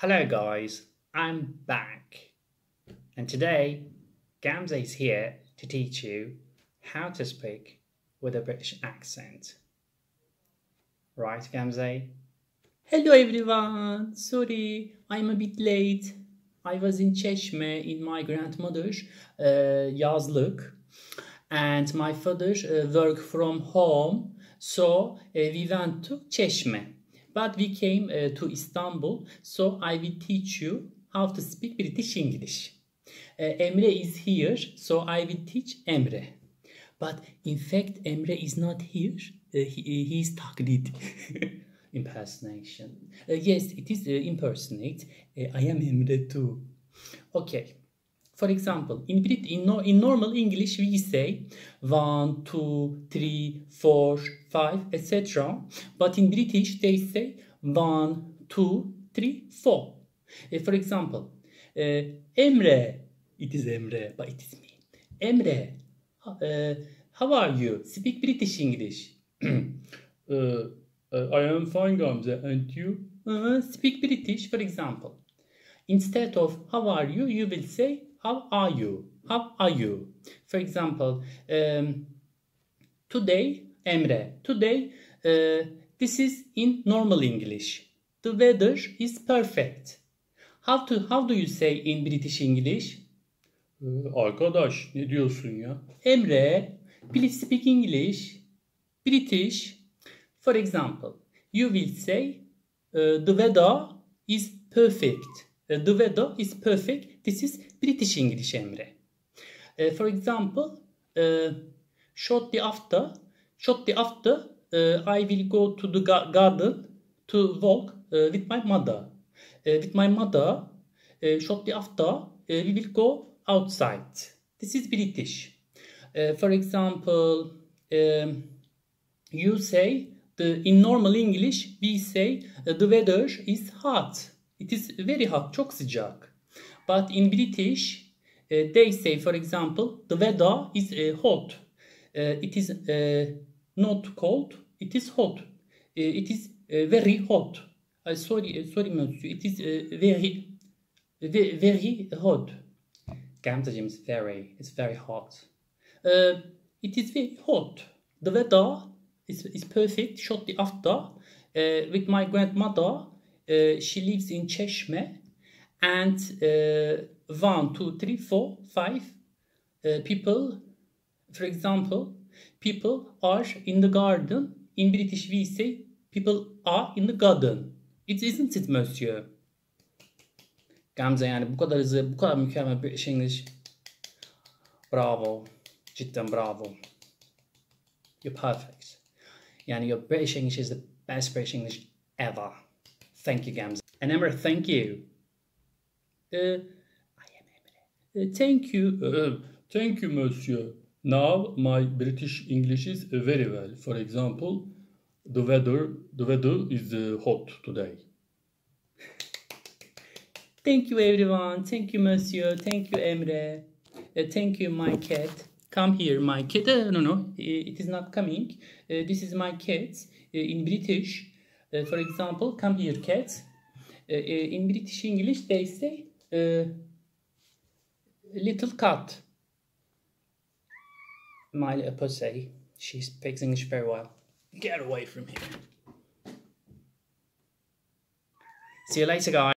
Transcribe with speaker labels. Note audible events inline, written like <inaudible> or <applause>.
Speaker 1: Hello guys, I'm back. And today, Gamze is here to teach you how to speak with a British accent. Right, Gamze?
Speaker 2: Hello everyone. Sorry, I'm a bit late. I was in Çeşme in my grandmother's uh, yazlık and my father uh, work from home so uh, we went to Çeşme but we came uh, to Istanbul so I will teach you how to speak British English. Uh, Emre is here so I will teach Emre. But in fact Emre is not here. Uh, he, he is taklit. <laughs>
Speaker 1: Impersonation.
Speaker 2: Uh, yes, it is uh, impersonate. Uh, I am Emre too. Okay. For example, in Brit in, no, in normal English we say one, two, three, four, five, etc. But in British they say one, two, three, four. Uh, for example, uh, Emre. It is Emre, but it is me. Emre, uh, how are you? Speak British English. <clears throat>
Speaker 3: Uh, uh, I am fine, Gamze, and you?
Speaker 2: Uh, speak British, for example. Instead of how are you, you will say how are you? How are you? For example, um, today, Emre, today, uh, this is in normal English. The weather is perfect. How to how do you say in British English?
Speaker 3: Ee, arkadaş, ne diyorsun ya?
Speaker 2: Emre, please speak English. British. For example, you will say uh, the weather is perfect. The weather is perfect. This is British English, Emre. Uh, for example, uh, shortly after, shortly after, uh, I will go to the ga- garden to walk with my mother. With my mother, shortly after, we will go outside. This is British. For example, um, you say the in normal English we say the weather is hot. It is very hot, çok sıcak. But in British uh, they say for example the weather is uh, hot. Uh, it is uh, not cold, it is hot. Uh, it is uh, very hot. Sorry, sorry monsieur. It is very very hot.
Speaker 1: Gamzeciğim is very, it's very hot.
Speaker 2: It is very hot. The weather is, is perfect shortly after. With my grandmother, uh, she lives in Çeşme, and uh, one, two, three, four, five uh, people, for example, people are in the garden. In British, we say people are in the garden. It isn't it, monsieur?
Speaker 1: Gamze yani bu kadar hızlı, bu kadar mükemmel British English. Bravo. Cidden bravo. You're perfect. Yani your British English is the best British English ever. Thank you, Gamze. And Emma, thank you.
Speaker 2: Uh, I am Emre. Uh, thank you.
Speaker 3: Uh, thank you, monsieur. Now my British English is uh, very well. For example, the weather, the weather is uh, hot today. <laughs>
Speaker 2: Thank you, everyone. Thank you, Monsieur. Thank you, Emre. Uh, thank you, my cat. Come here, my cat. Uh, no, no, it is not coming. Uh, this is my cat uh, in British. Uh, for example, come here, cat. Uh, uh, in British English, they say uh, little cat.
Speaker 1: My little pussy. She speaks English very well. Get away from here. See you later, guys.